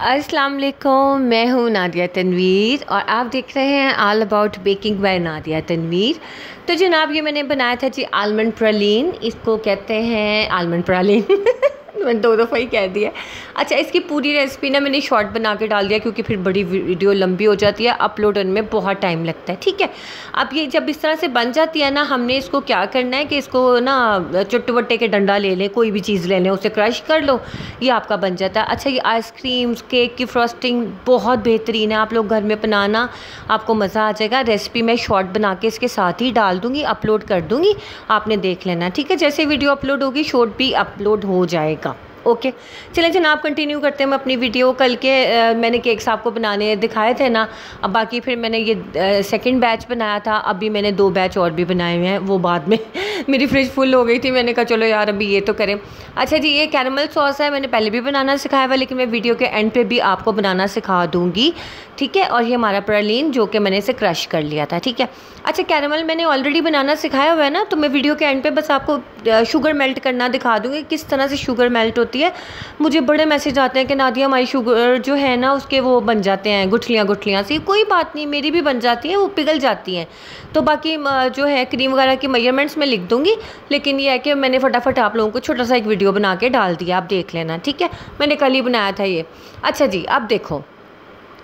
अस्सलाम वालेकुम, मैं हूँ नादिया तनवीर और आप देख रहे हैं all about baking by Nadia Tanveer. तो जनाब, ये मैंने बनाया था जी आलमंड प्रलीन इसको कहते हैं आलमंड प्रलीन मैंने दो दफ़ा ही कह दिया अच्छा इसकी पूरी रेसिपी ना मैंने शॉर्ट बना के डाल दिया क्योंकि फिर बड़ी वीडियो लंबी हो जाती है अपलोड होने में बहुत टाइम लगता है, ठीक है? अब ये जब इस तरह से बन जाती है ना, हमने इसको क्या करना है कि इसको ना चुट्टू वट्टे के डंडा ले लें, कोई भी चीज़ ले लें, उसे क्रश कर लो, ये आपका बन जाता है। अच्छा ये आइसक्रीम केक की फ्रॉस्टिंग बहुत बेहतरीन है, आप लोग घर में बनाना आपको मज़ा आ जाएगा। रेसिपी मैं शॉर्ट बना के इसके साथ ही डाल दूँगी अपलोड कर दूँगी, आपने देख लेना, ठीक है? जैसे वीडियो अपलोड होगी शॉर्ट भी अपलोड हो जाएगा। ओके। चलें जनाब कंटिन्यू करते हैं मैं अपनी वीडियो कल के आ, मैंने केक्स आपको बनाने दिखाए थे ना अब बाकी फिर मैंने ये सेकंड बैच बनाया था अभी मैंने दो बैच और भी बनाए हुए हैं वो बाद में मेरी फ्रिज फुल हो गई थी मैंने कहा चलो यार अभी ये तो करें। अच्छा जी ये कैरमल सॉस है मैंने पहले भी बनाना सिखाया हुआ लेकिन मैं वीडियो के एंड पे भी आपको बनाना सिखा दूँगी ठीक है? और ये हमारा प्रलिन जो कि मैंने इसे क्रश कर लिया था ठीक है? अच्छा कैरमल मैंने ऑलरेडी बनाना सिखाया हुआ है ना तो मैं वीडियो के एंड पे बस आपको शुगर मेल्ट करना दिखा दूँगी किस तरह से शुगर मेल्ट है। मुझे बड़े मैसेज आते हैं कि नादिया हमारी शुगर जो है ना, उसके वो बन जाते हैं, गुठलियाँ गुठलियाँ सी। कोई बात नहीं, मेरी भी बन जाती हैं, वो पिघल जाती हैं। तो बाकी जो है क्रीम वगैरह की मेजरमेंट्स मैं लिख दूँगी। लेकिन ये है कि मैंने फटाफट आप लोगों को छोटा सा एक वीडियो बना के डाल दिया। आप देख लेना, ठीक है? मैंने कल ही बनाया था ये। अच्छा जी आप देखो।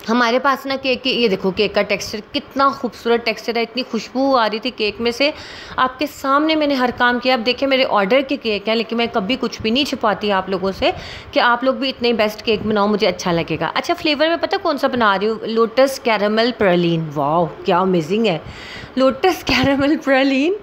हमारे पास ना केक की, ये देखो, केक का टेक्सचर कितना खूबसूरत टेक्सचर है, इतनी खुशबू आ रही थी केक में से। आपके सामने मैंने हर काम किया अब देखिए मेरे ऑर्डर के केक हैं, लेकिन मैं कभी कुछ भी नहीं छुपाती आप लोगों से कि आप लोग भी इतने बेस्ट केक बनाओ, मुझे अच्छा लगेगा। अच्छा फ्लेवर में पता कौन सा बना रही हूँ? लोटस कैरमल प्रलीन वाह क्या अमेजिंग है। लोटस कैरमल प्रलीन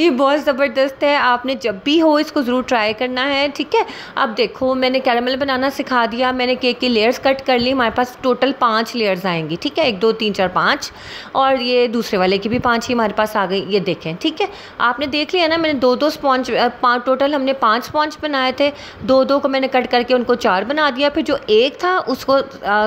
ये बहुत ज़बरदस्त है। आपने जब भी हो, इसको ज़रूर ट्राई करना है, ठीक है? अब देखो, मैंने कैरमल बनाना सिखा दिया, मैंने केक की लेयर्स कट कर ली, हमारे पास टोटल पाँच लेयर्स आएँगी, ठीक है? एक, दो, तीन, चार, पाँच। और ये दूसरे वाले की भी पाँच ही हमारे पास आ गई, ये देखें, ठीक है? आपने देख लिया ना, मैंने दो दो स्पॉन्च पाँच टोटल हमने पाँच स्पॉन्च बनाए थे। दो दो को मैंने कट करके उनको चार बना दिया, फिर जो एक था उसको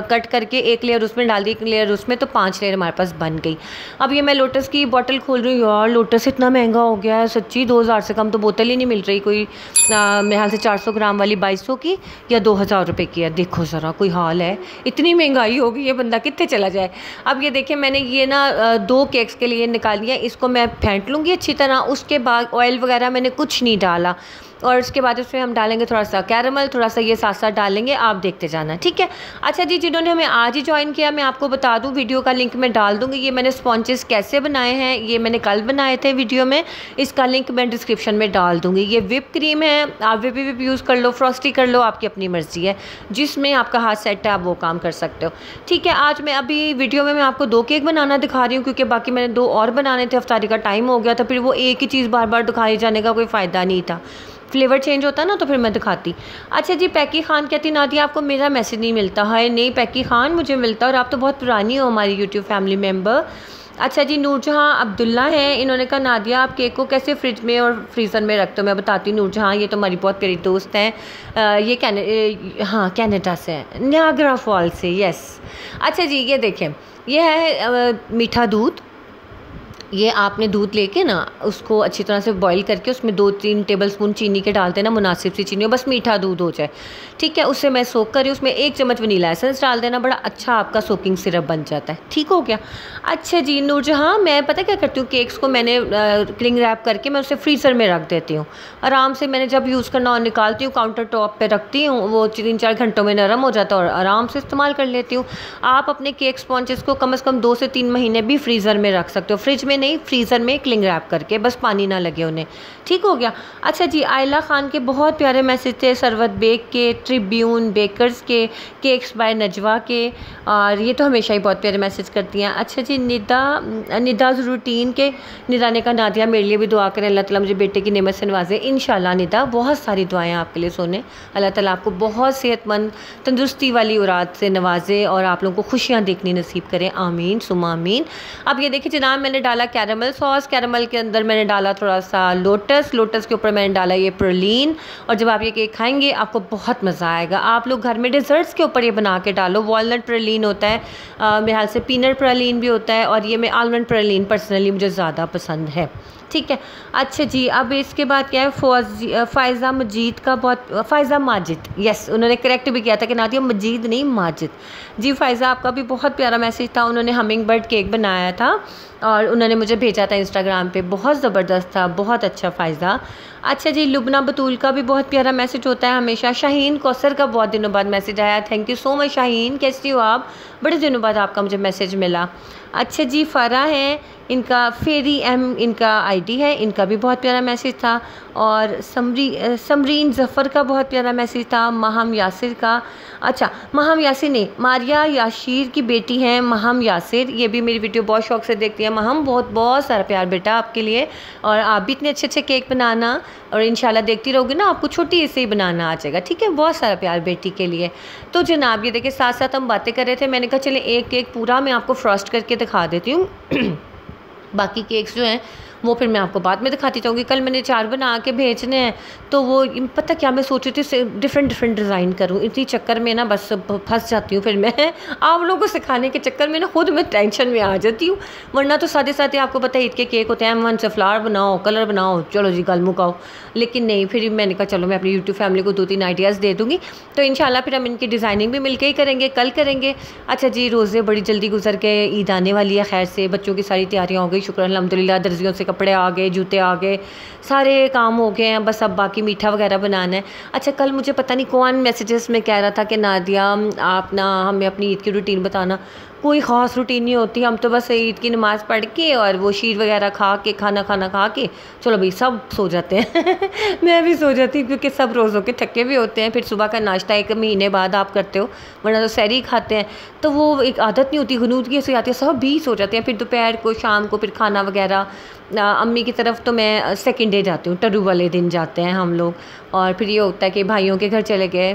कट करके एक लेयर उसमें डाल दी, एक लेयर उसमें तो पाँच लेयर हमारे पास बन गई। अब ये मैं लोटस की बॉटल खोल रही हूँ, यार लोटस इतना महँगा हो गया है, सच्ची दो हज़ार से कम तो बोतल ही नहीं मिल रही कोई मेरे ख्याल से चार सौ ग्राम वाली बाईस सौ की या दो हज़ार रुपये की है। देखो ज़रा, कोई हाल है? इतनी महँगाई होगी ये बंदा कितने चला जाए। अब ये देखिए, मैंने ये ना दो केक्स के लिए निकाल लिया इसको मैं फेंट लूँगी अच्छी तरह। उसके बाद ऑयल वगैरह मैंने कुछ नहीं डाला। और उसके बाद उसमें हम डालेंगे थोड़ा सा कैरमल, थोड़ा सा ये साथ साथ डालेंगे, आप देखते जाना, ठीक है? अच्छा जी, जिन्होंने हमें आज ही ज्वाइन किया, मैं आपको बता दूँ वीडियो का लिंक मैं डाल दूँगी, ये मैंने स्पॉन्चेस कैसे बनाए हैं, ये मैंने कल बनाए थे वीडियो में, इसका लिंक मैं डिस्क्रिप्शन में डाल दूँगी। ये विप क्रीम है, आप विप विप यूज़ कर लो फ्रॉस्टी कर लो, आपकी अपनी मर्ज़ी है, जिसमें आपका हाथ सेट है, आप वो काम कर सकते हो, ठीक है? आज मैं अभी वीडियो में मैं आपको दो केक बनाना दिखा रही हूँ, क्योंकि बाकी मैंने दो और बनाने थे अफ्तारी का टाइम हो गया था, फिर वो एक ही चीज़ बार बार दिखाई जाने का कोई फ़ायदा नहीं था। फ्लेवर चेंज होता ना तो फिर मैं दिखाती। अच्छा जी पैकी ख़ान कहती ना नादिया आपको मेरा मैसेज नहीं मिलता है। नहीं पैकी ख़ान मुझे मिलता और आप तो बहुत पुरानी हो हमारी यूट्यूब फैमिली मेंबर अच्छा जी नूरजहाँ अब्दुल्ला हैं। इन्होंने कहा नादिया आप केक को कैसे फ्रिज में और फ्रीज़र में रखते हो? मैं बताती हूँ नूरजहाँ ये तो हमारी बहुत प्यारी दोस्त हैं। ये कैने हाँ कैनेडा से न्यागरा फॉल से यस अच्छा जी ये देखें। ये है आ, मीठा दूध। ये आपने दूध लेके ना, उसको अच्छी तरह से बॉईल करके उसमें दो तीन टेबल स्पून चीनी के डालते ना, मुनासिब सी चीनी हो बस मीठा दूध हो जाए। ठीक है उससे मैं सोख करी उसमें एक चम्मच वनीला एसेंस डाल देना, बड़ा अच्छा आपका सोकिंग सिरप बन जाता है। ठीक हो गया? अच्छा जी, नूरजहाँ, मैं पता क्या करती हूँ केक्स को मैंने क्लिंग रैप करके मैं उसे फ्रीज़र में रख देती हूँ। आराम से मैंने जब यूज़ करना और निकालती हूँ काउंटर टॉप पर रखती हूँ, वो तीन चार घंटों में नरम हो जाता है और आराम से इस्तेमाल कर लेती हूँ। आप अपने केक स्पॉन्चेस को कम अज़ कम दो से तीन महीने भी फ्रीज़र में रख सकते हो। फ्रिज में नहीं फ्रीज़र में क्लिंग रैप करके, बस पानी ना लगे उन्हें। ठीक हो गया। अच्छा जी, आयला खान के बहुत प्यारे मैसेज थे, सरवत बेक के ट्रिब्यून बेकर्स के केक्स बाय नजवा के, और ये तो हमेशा ही बहुत प्यारे मैसेज करती हैं। अच्छा जी, निदा निदाज रूटीन के, निदा ने कहा, नादिया, मेरे लिए भी दुआ करें, अल्लाह ताला मुझे बेटे की नेमत से नवाजे। इन निदा, बहुत सारी दुआएँ आपके लिए सोने। अल्लाह ताला आपको बहुत सेहतमंद, तंदुरुस्ती वाली औरात से नवाजे और आप लोगों को खुशियाँ देखनी नसीब करें। आमीन सुमा आमीन। अब ये देखिए, जनाब, मैंने डाला कैरमल सॉस, कैरमल के अंदर मैंने डाला थोड़ा सा लोटस लोटस के ऊपर मैंने डाला ये प्रलीन। और जब आप ये केक खाएँगे, आपको बहुत मज़ा आएगा। आप लोग घर में डिज़र्ट्स के ऊपर ये बना के डालो। वॉलनट प्रलीन होता है मेरे हाल से पीनट प्रलीन भी होता है, और ये मैं आलमंड प्रलीन पर्सनली मुझे ज़्यादा पसंद है। ठीक है। अच्छा जी, अब इसके बाद क्या है? फौजी, फ़ायज़ा मजीद का बहुत, फ़ायज़ा माजिद यस उन्होंने करेक्ट भी किया था कि नादिया मजीद नहीं, माजिद। जी, फ़ायज़ा आपका भी बहुत प्यारा मैसेज था, उन्होंने हमिंग बर्ड केक बनाया था और उन्होंने मुझे भेजा था इंस्टाग्राम पे। बहुत ज़बरदस्त था, बहुत अच्छा फ़ायदा अच्छा जी, लुबना बतूल का भी बहुत प्यारा मैसेज होता है हमेशा। शाहीन कौसर का बहुत दिनों बाद मैसेज आया। Thank you so much Shaheen. कैसी हो आप? बड़े दिनों बाद आपका मुझे मैसेज मिला। अच्छा जी, फ़रा है। इनका फेरी एम, इनका आईडी है। इनका भी बहुत प्यारा मैसेज था। और समरी समरीन ज़फ़र का बहुत प्यारा मैसेज था। महम यासिर का। अच्छा महम यासिर ने मारिया याशीर की बेटी हैं महम यासिर। ये भी मेरी वीडियो बहुत शौक से देखती है। महम, बहुत बहुत सारा प्यार बेटा आपके लिए। और आप भी इतने अच्छे अच्छे केक बनाना। और इन देखती रहोगी ना, आपको छोटी ऐसे ही बनाना आ जाएगा। ठीक है? बहुत सारा प्यार बेटी के लिए। तो जनाब, ये देखिए साथ साथ हम बातें कर रहे थे, मैंने कहा चले एक केक पूरा मैं आपको फ्रॉस्ट करके दिखा देती हूँ। बाकी केक्स जो हैं वो फिर मैं आपको बाद में दिखाती चाहूँगी कल मैंने चार बना के भेजने हैं तो वो पता क्या मैं सोच रही थी डिफरेंट डिफरेंट डिज़ाइन करूँ। इसी चक्कर में ना बस फंस जाती हूँ फिर मैं। आप लोगों को सिखाने के चक्कर में ना खुद मैं टेंशन में आ जाती हूँ। वरना तो साथ ही साथ ही आपको पता है, ईद के केक होते हैं। वन से फ्लावर बनाओ कलर बनाओ, चलो जी गल मुकाओ लेकिन नहीं, फिर मैंने कहा, चलो मैं अपनी यूट्यूब फैमिली को दो तीन आइडियाज़ दे दूँगी। तो इन फिर हम इनकी डिज़ाइनिंग भी मिल के ही करेंगे, कल करेंगे। अच्छा जी, रोज़े बड़ी जल्दी गुजर के ईद आने वाली है, खैर से बच्चों की सारी तैयारियाँ हो गई शुक्र अलहमदिल्ला दर्जियों से कपड़े आ गए, जूते आ गए, सारे काम हो गए हैं, बस अब बाकी मीठा वगैरह बनाना है। अच्छा कल मुझे पता नहीं कौन मैसेजेस में कह रहा था कि नादिया, आप ना हमें अपनी ईद की रूटीन बताना। कोई ख़ास रूटीन नहीं होती, हम तो बस ईद की नमाज़ पढ़ के और वो शीर वगैरह खा के, खाना खाना खा के, चलो भाई, सब सो जाते हैं। मैं भी सो जाती हूँ क्योंकि सब रोज़ों के थके भी होते हैं, फिर सुबह का नाश्ता एक महीने बाद आप करते हो, वरना तो सैरी खाते हैं। तो वो एक आदत नहीं होती गनूदगी से आती है, सब भी सो जाते हैं, फिर दोपहर को, शाम को, फिर खाना वगैरह अम्मी की तरफ़ तो मैं सेकेंड डे जाती हूँ, टरू वाले दिन जाते हैं हम लोग। और फिर ये होता है कि भाइयों के घर चले गए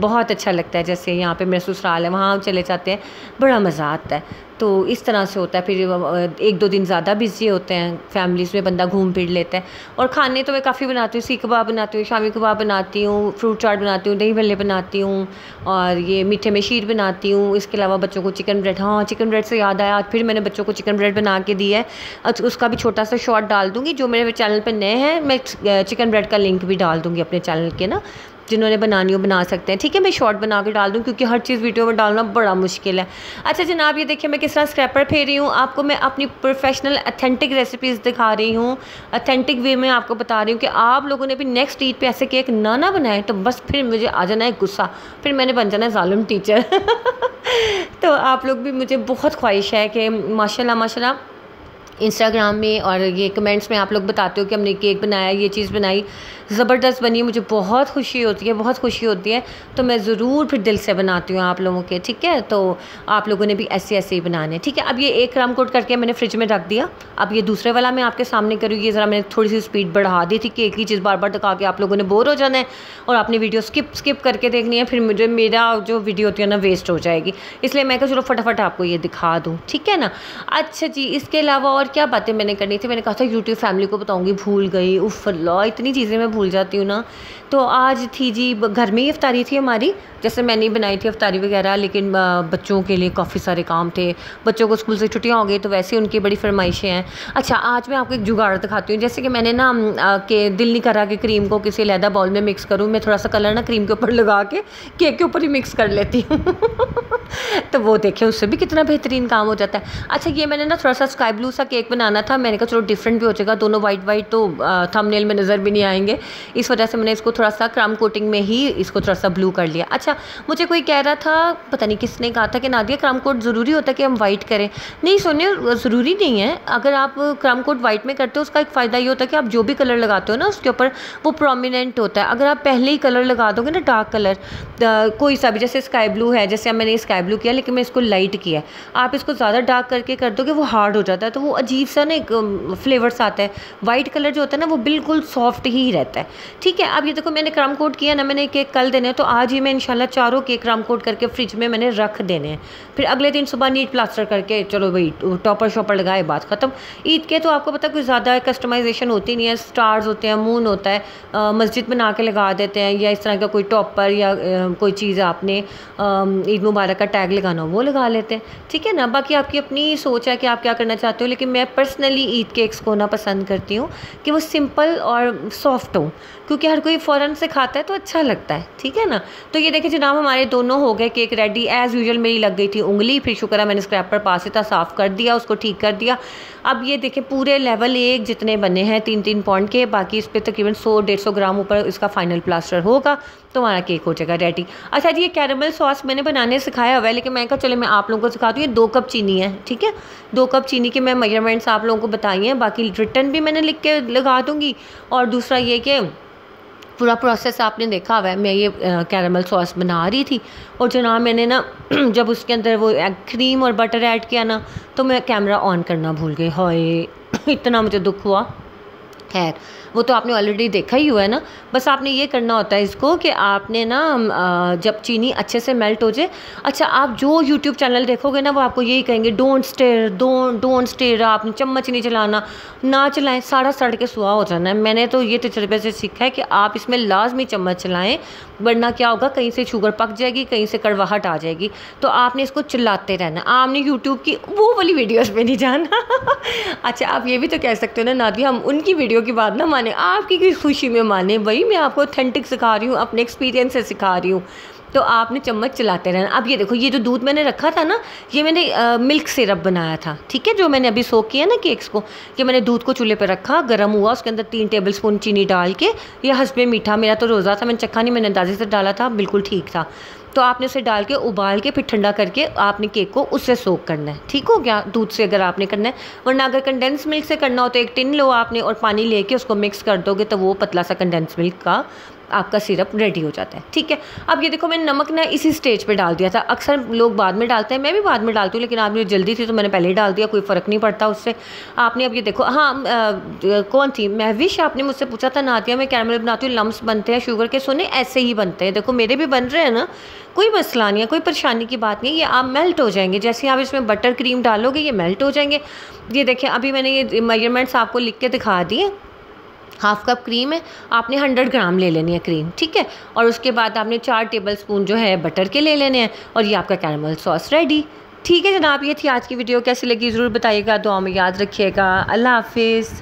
बहुत अच्छा लगता है, जैसे यहाँ पे मेरा ससुराल है, वहाँ चले जाते हैं, बड़ा मज़ा आता है। तो इस तरह से होता है। फिर एक दो दिन ज़्यादा बिज़ी होते हैं फैमिलीज़ में बंदा घूम फिर लेता है। और खाने तो मैं काफ़ी बनाती हूँ, सीख कबाब बनाती हूँ, शामी कबाब बनाती हूँ फ्रूट चाट बनाती हूँ, दही भल्ले बनाती हूँ और ये मीठे में शीर बनाती हूँ। इसके अलावा बच्चों को चिकन ब्रेड हाँ चिकन ब्रेड से याद आया, आज फिर मैंने बच्चों को चिकन ब्रेड बना के दिया है। उसका भी छोटा सा शॉर्ट डाल दूँगी, जो मेरे चैनल पर नए हैं, मैं चिकन ब्रेड का लिंक भी डाल दूँगी अपने चैनल के ना। जिन्होंने बनानी हो, बना सकते हैं। ठीक है, मैं शॉर्ट बना के डाल दूँ, क्योंकि हर चीज़ वीडियो में डालना बड़ा मुश्किल है। अच्छा जनाब ये देखिए, मैं किस तरह स्क्रैपर फेर रही हूँ। आपको मैं अपनी प्रोफेशनल अथेंटिक रेसिपीज़ दिखा रही हूँ। अथेंटिक वे में आपको बता रही हूँ कि आप लोगों ने भी नेक्स्ट ईद पे ऐसे केक ना ना बनाए तो बस फिर मुझे आ जाना है गुस्सा। फिर मैंने बन जाना है ालम टीचर तो आप लोग भी मुझे बहुत ख्वाहिश है कि माशाल्लाह माशाल्लाह इंस्टाग्राम में और ये कमेंट्स में आप लोग बताते हो कि हमने केक बनाया, ये चीज़ बनाई। ज़बरदस्त बनी, मुझे बहुत खुशी होती है, बहुत खुशी होती है। तो मैं ज़रूर फिर दिल से बनाती हूँ आप लोगों के, ठीक है? तो आप लोगों ने भी ऐसे ऐसे ही बनाने, ठीक है? अब ये एक राम कोट करके मैंने फ्रिज में रख दिया। अब ये दूसरे वाला मैं आपके सामने करूँगी ज़रा मैंने थोड़ी सी स्पीड बढ़ा दी थी कि एक ही चीज़ बार बार दिखा के आप लोगों ने बोर हो जाना है और आपने वीडियो स्किप स्किप करके देखनी है, फिर मुझे, मेरा जो वीडियो होती है ना वेस्ट हो जाएगी। इसलिए मैं कहा चलो फटाफट आपको ये दिखा दूँ, ठीक है ना? अच्छा जी, इसके अलावा और क्या बातें मैंने करनी थी? मैंने कहा था यूट्यूब फैमिली को बताऊँगी, भूल गई। उफ लॉ इतनी चीज़ें मैं भूल जाती हूँ ना। तो आज थी जी घर में ही अफ्तारी थी हमारी, जैसे मैंने बनाई थी अफ्तारी वगैरह, लेकिन बच्चों के लिए काफ़ी सारे काम थे। बच्चों को स्कूल से छुट्टियाँ हो गई तो वैसे उनकी बड़ी फरमाइशें हैं। अच्छा आज मैं आपको एक जुगाड़ दिखाती हूँ। जैसे कि मैंने ना के दिल नहीं करा कि क्रीम को किसी लहदा बॉल में मिक्स करूँ, मैं थोड़ा सा कलर ना क्रीम के ऊपर लगा के केक के ऊपर ही मिक्स कर लेती हूँ। तो वो देखें उससे भी कितना बेहतरीन काम हो जाता है। अच्छा ये मैंने ना थोड़ा सा स्काई ब्लू सा केक बनाना था। मैंने कहा, चलो डिफरेंट भी हो जाएगा। दोनों वाइट वाइट तो थंबनेल में नज़र भी नहीं आएँगे। इस वजह से मैंने इसको थोड़ा सा क्रम कोटिंग में ही इसको थोड़ा सा ब्लू कर लिया। अच्छा मुझे कोई कह रहा था, पता नहीं किसने कहा था कि, नादिया क्रम कोट ज़रूरी होता है कि हम वाइट करें? नहीं सुनिए ज़रूरी नहीं है। अगर आप क्रम कोट वाइट में करते हो, उसका एक फ़ायदा ये होता है कि आप जो भी कलर लगाते हो ना, उसके ऊपर वो प्रोमिनेंट होता है। अगर आप पहले ही कलर लगा दोगे ना डार्क कलर कोई सा भी, जैसे स्काई ब्लू है, जैसे मैंने स्काई ब्लू किया, लेकिन मैं इसको लाइट किया। आप इसको ज़्यादा डार्क करके कर दोगे, वो हार्ड हो जाता है तो वो अजीब सा ना एक फ्लेवर्स आता है। वाइट कलर जो होता है ना, वो बिल्कुल सॉफ्ट ही रहता है। ठीक है, अब ये देखो, मैंने क्रम कोट किया, ना मैंने केक कल देने तो आज ही मैं इंशाल्लाह चारों केक क्रम कोट करके फ्रिज में मैंने रख देने हैं। फिर अगले दिन सुबह नीट प्लास्टर करके, चलो भाई टॉपर शॉपर लगाए, बात ख़त्म। ईद के तो आपको पता कुछ ज़्यादा कस्टमाइजेशन होती नहीं है स्टार्स होते हैं मून होता है मस्जिद बना के लगा देते हैं, या इस तरह का कोई टॉपर या कोई चीज़ आपने ईद मुबारक का टैग लगाना हो वो लगा लेते हैं। ठीक है ना? बाकी आपकी अपनी सोच है कि आप क्या करना चाहते हो, लेकिन मैं पर्सनली ईद केक्स को ना पसंद करती हूँ कि वो सिंपल और सॉफ्ट हो, क्योंकि हर कोई फ़ौरन से खाता है तो अच्छा लगता है। ठीक है ना? तो ये देखें जनाब, हमारे दोनों हो गए केक रेडी एज़ यूजल मेरी लग गई थी उंगली, फिर शुक्र है मैंने स्क्रैपर पास था साफ़ कर दिया, उसको ठीक कर दिया। अब ये देखें पूरे लेवल एक जितने बने हैं तीन तीन पॉइंट के, बाकी इस पर तकरीबन सौ, डेढ़ सौ ग्राम ऊपर इसका फाइनल प्लास्टर होगा तो हमारा केक हो जाएगा रेडी अच्छा जी, ये कैरमल सॉस मैंने बनाने सिखाया हुआ है, लेकिन मैं कहा, चले, मैं आप लोगों को सिखा दूँ, ये दो कप चीनी है, ठीक है? दो कप चीनी के मैं मेजरमेंट्स आप लोगों को बताई हैं, बाकी रिटर्न भी मैंने लिख के लगा दूँगी। और दूसरा ये कि पूरा प्रोसेस आपने देखा हुआ है, मैं ये कैरमल सॉस बना रही थी, और जनाब मैंने ना जब उसके अंदर वो क्रीम और बटर ऐड किया ना तो मैं कैमरा ऑन करना भूल गई, हाय, इतना मुझे दुख हुआ। खैर, वो तो आपने ऑलरेडी देखा ही हुआ है ना। बस आपने ये करना होता है इसको कि आपने ना जब चीनी अच्छे से मेल्ट हो जाए। अच्छा आप जो यूट्यूब चैनल देखोगे ना, वो आपको यही कहेंगे don't stir don't don't stir आपने चम्मच नहीं चलाना। ना चलाएँ सारा सड़ के सुहा हो जाना है। मैंने तो ये तजर्बे से सीखा है कि आप इसमें लाजमी चम्मच चलाएँ, वरना क्या होगा, कहीं से शुगर पक जाएगी, कहीं से कड़वाहट आ जाएगी। तो आपने इसको चिल्लाते रहना। आपने यूट्यूब की वो वाली वीडियोज़ में नहीं जाना। अच्छा आप ये भी तो कह सकते हो ना नादी हम उनकी वीडियो की बात ना माने आपकी खुशी में माने? वही मैं आपको ऑथेंटिक सिखा रही हूँ अपने एक्सपीरियंस से सिखा रही हूँ। तो आपने चम्मच चलाते रहना। अब ये देखो ये जो दूध मैंने रखा था ना ये मैंने आ, मिल्क सिरप बनाया था ठीक है? जो मैंने अभी सोख किया ना केक्स को कि मैंने दूध को चूल्हे पर रखा गर्म हुआ उसके अंदर तीन टेबल स्पून चीनी डाल के ये हंसबे मीठा मेरा तो रोज़ा था मैंने चखा नहीं मैंने अंदाजे से डाला था बिल्कुल ठीक था। तो आपने उसे डाल के, उबाल के, फिर ठंडा करके आपने केक को उससे सोख करना है। ठीक हो गया? दूध से अगर आपने करना है। वरना अगर कंडेंस मिल्क से करना हो तो एक टिन लो आपने और पानी लेके उसको मिक्स कर दोगे तो वो पतला सा कंडेंस मिल्क का आपका सिरप रेडी हो जाता है। ठीक है? अब ये देखो मैंने नमक ना इसी स्टेज पे डाल दिया था। अक्सर लोग बाद में डालते हैं मैं भी बाद में डालती हूँ लेकिन आपने जल्दी थी तो मैंने पहले ही डाल दिया कोई फ़र्क नहीं पड़ता उससे। आपने अब ये देखो हाँ आ, कौन थी? महविश आपने मुझसे पूछा था नातिया मैं कैरमल बनाती हूँ लम्स बनते हैं शुगर के सोने ऐसे ही बनते हैं। देखो मेरे भी बन रहे हैं ना कोई मसला नहीं है कोई परेशानी की बात नहीं ये आप मेल्ट हो जाएँगे। जैसे आप इसमें बटर क्रीम डालोगे ये मेल्ट हो जाएँगे। ये देखें अभी मैंने ये मेजरमेंट्स आपको लिख के दिखा दिए। हाफ़ कप क्रीम है, आपने हंड्रेड ग्राम ले लेनी है क्रीम, ठीक है? और उसके बाद आपने चार टेबल स्पून जो है बटर के ले लेने हैं और ये आपका कैरमल सॉस रेडी। ठीक है जनाब, ये थी आज की वीडियो, कैसी लगी ज़रूर बताइएगा दुआ में याद रखिएगा। अल्लाह हाफिज़।